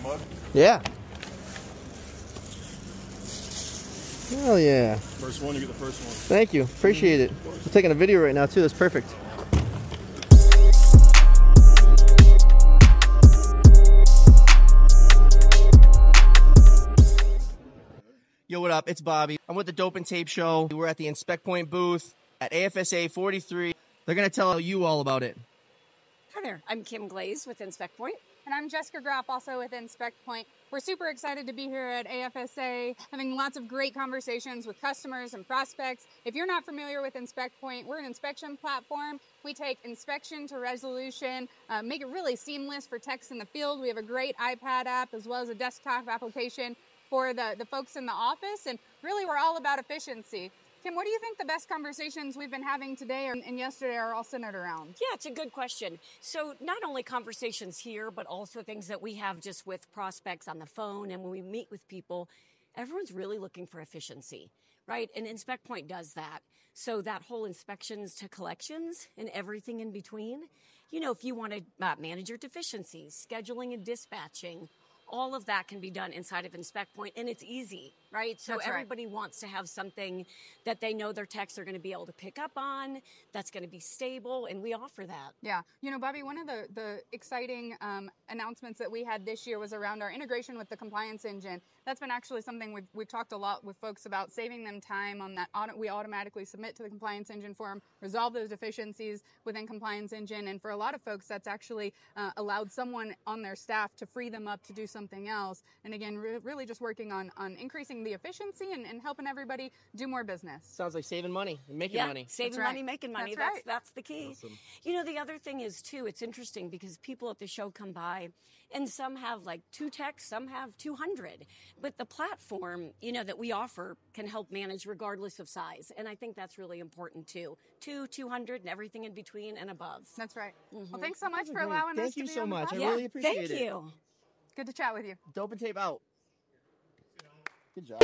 a mug? Yeah. Hell yeah. First one, you get the first one. Thank you. Appreciate it. Mm-hmm. I'm taking a video right now too. That's perfect. Yo, what up? It's Bobby. I'm with the Dope and Tape Show. We're at the Inspect Point booth at AFSA 43. They're going to tell you all about it. Hi there, I'm Kim Glaze with Inspect Point. And I'm Jessica Graff, also with Inspect Point. We're super excited to be here at AFSA, having lots of great conversations with customers and prospects. If you're not familiar with Inspect Point, we're an inspection platform. We take inspection to resolution, uh, make it really seamless for techs in the field. We have a great iPad app as well as a desktop application for the, the folks in the office. And really, we're all about efficiency. Kim, what do you think the best conversations we've been having today and yesterday are all centered around? Yeah, it's a good question. So, not only conversations here, but also things that we have just with prospects on the phone and when we meet with people, everyone's really looking for efficiency, right? And Inspect Point does that. So, that whole inspections to collections and everything in between, you know, if you want to uh, manage your deficiencies, scheduling and dispatching, all of that can be done inside of Inspect Point, and it's easy, right? So That's right. everybody wants to have something that they know their techs are going to be able to pick up on, that's going to be stable, and we offer that. Yeah, you know, Bobby, one of the the exciting um, announcements that we had this year was around our integration with the compliance engine. That's been actually something we've, we've talked a lot with folks about saving them time on that. Auto, we automatically submit to the compliance engine form, resolve those deficiencies within compliance engine, and for a lot of folks, that's actually uh, allowed someone on their staff to free them up to do something else. And again, re- really just working on on increasing the efficiency and, and helping everybody do more business. Sounds like saving money, and making yeah, money. saving That's right. money, making money. That's That's right. that's the key. You know, the other thing is too. It's interesting because people at the show come by, and some have like two techs, some have two hundred. But the platform, you know, that we offer can help manage regardless of size, and I think that's really important too. Two, two hundred, and everything in between and above. That's right. Well, mm-hmm. thanks so much for allowing Thank us you to be so on the much. I yeah, really appreciate thank it. you. Good to chat with you. Dope and tape out. Good job.